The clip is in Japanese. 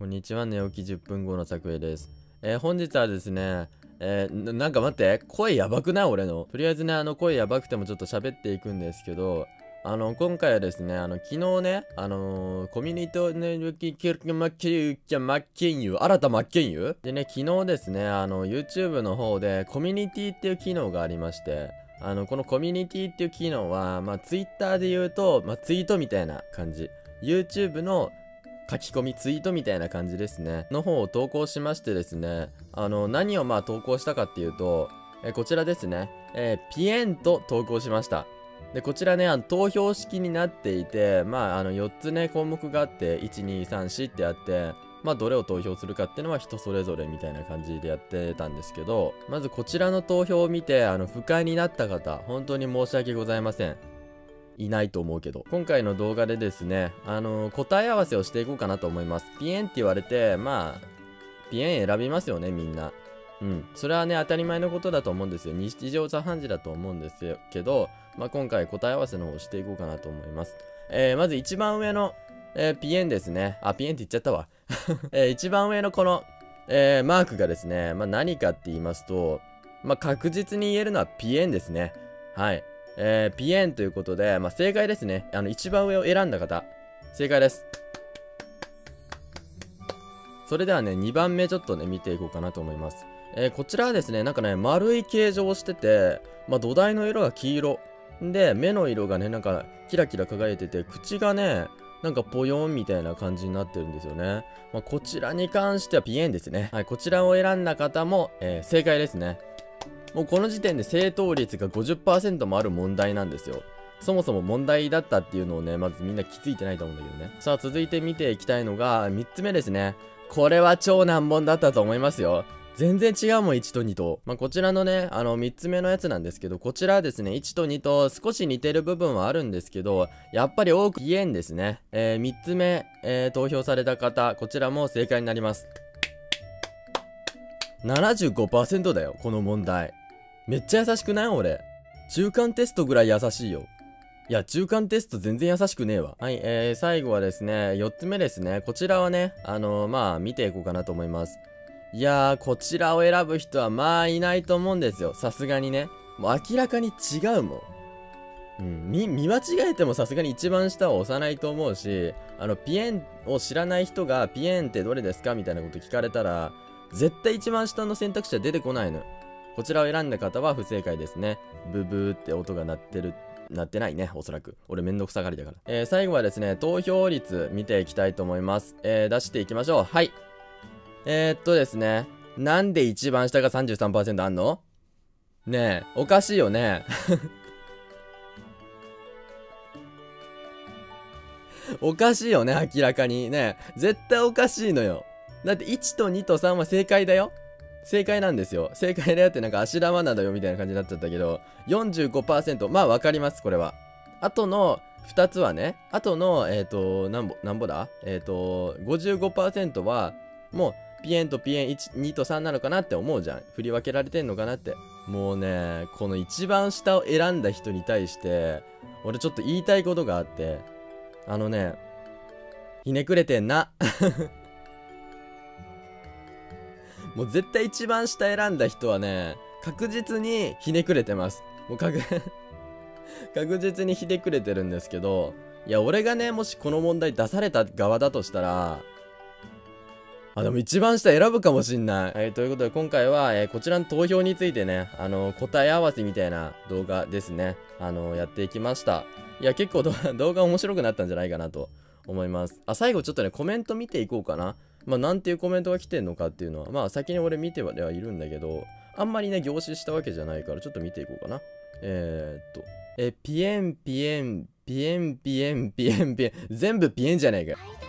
こんにちは、寝起き10分後の作営です。えー、本日はですね、えー、なんか待って、声やばくない？俺の。とりあえずね、あの、声やばくてもちょっと喋っていくんですけど、あの、今回はですね、あの、昨日ね、あのー、コミュニティネルキキルキマッケユキャマッケンユ新田マッケンユでね、昨日ですね、あの、YouTube の方で、コミュニティっていう機能がありまして、あの、このコミュニティっていう機能は、まあ、Twitter で言うと、まあ、ツイートみたいな感じ。YouTube の書き込み、ツイートみたいな感じですね。の方を投稿しましてですね、あの、何をまあ投稿したかっていうと、えこちらですね、えー、ピエンと投稿しました。で、こちらね、あの投票式になっていて、まあ、あの、4つね、項目があって、1、2、3、4ってあって、まあ、どれを投票するかっていうのは人それぞれみたいな感じでやってたんですけど、まずこちらの投票を見て、あの、不快になった方、本当に申し訳ございません。いないと思うけど。今回の動画でですね、あのー、答え合わせをしていこうかなと思います。ピエンって言われて、まあ、ピエン選びますよね、みんな。うん。それはね、当たり前のことだと思うんですよ。日常茶飯事だと思うんですけど、まあ、今回答え合わせの方をしていこうかなと思います。えー、まず一番上の、えー、ピエンですね。あ、ピエンって言っちゃったわ。えー、一番上のこの、えー、マークがですね、まあ、何かって言いますと、まあ、確実に言えるのはピエンですね。はい。えー、ピエンということで、まあ、正解ですね。あの、一番上を選んだ方、正解です。それではね、2番目ちょっとね、見ていこうかなと思います。えー、こちらはですね、なんかね、丸い形状をしてて、まあ、土台の色が黄色。で、目の色がね、なんか、キラキラ輝いてて、口がね、なんかポヨンみたいな感じになってるんですよね。まあ、こちらに関してはピエンですね。はい、こちらを選んだ方も、えー、正解ですね。もうこの時点で正答率が50%もある問題なんですよ。そもそも問題だったっていうのをね、まずみんな気づいてないと思うんだけどね。さあ、続いて見ていきたいのが、3つ目ですね。これは超難問だったと思いますよ。全然違うもん、1と2と。まあ、こちらのね、あの、3つ目のやつなんですけど、こちらはですね、1と2と少し似てる部分はあるんですけど、やっぱり多く言えんですね。えー、3つ目、えー、投票された方、こちらも正解になります。75%だよ、この問題。めっちゃ優しくない？俺。中間テストぐらい優しいよ。いや、中間テスト全然優しくねえわ。はい、えー、最後はですね、4つ目ですね。こちらはね、あのー、まあ、見ていこうかなと思います。いやー、こちらを選ぶ人はまあいないと思うんですよ。さすがにね。もう明らかに違うもん。うん、見、見間違えてもさすがに一番下は押さないと思うし、あの、ピエンを知らない人が、ピエンってどれですか？みたいなこと聞かれたら、絶対一番下の選択肢は出てこないの。こちらを選んだ方は不正解ですね。ブブーって音が鳴ってる、鳴ってないね、おそらく。俺めんどくさがりだから。えー、最後はですね、投票率見ていきたいと思います。えー、出していきましょう。はい。えー、っとですね、なんで一番下が33%あんの？ねえ、おかしいよね。おかしいよね、明らかに。ねえ絶対おかしいのよ。だって1と2と3は正解だよ。正解なんですよ。正解だよってなんか芦田愛菜だよみたいな感じになっちゃったけど、45%、まあわかります、これは。あとの2つはね、あとの、えっ、ー、と、なんぼ、なんぼだ？えっ、ー、と、55%は、もう、ピエンとピエン1、2と3なのかなって思うじゃん。振り分けられてんのかなって。もうね、この一番下を選んだ人に対して、俺ちょっと言いたいことがあって、あのね、ひねくれてんな。もう絶対一番下選んだ人はね、確実にひねくれてます。もう確 確実にひねくれてるんですけど、いや、俺がね、もしこの問題出された側だとしたら、あ、でも一番下選ぶかもしんない。はい、ということで今回は、えー、こちらの投票についてね、あのー、答え合わせみたいな動画ですね。あのー、やっていきました。いや、結構 動画面白くなったんじゃないかなと思います。あ、最後ちょっとね、コメント見ていこうかな。まあ、なんていうコメントが来てんのかっていうのは、まあ、先に俺見てはいるんだけど、あんまりね、凝視したわけじゃないから、ちょっと見ていこうかな。えー、っと、え、ピエンピエン、ピエンピエンピエンピエン、全部ピエンじゃねえかよ。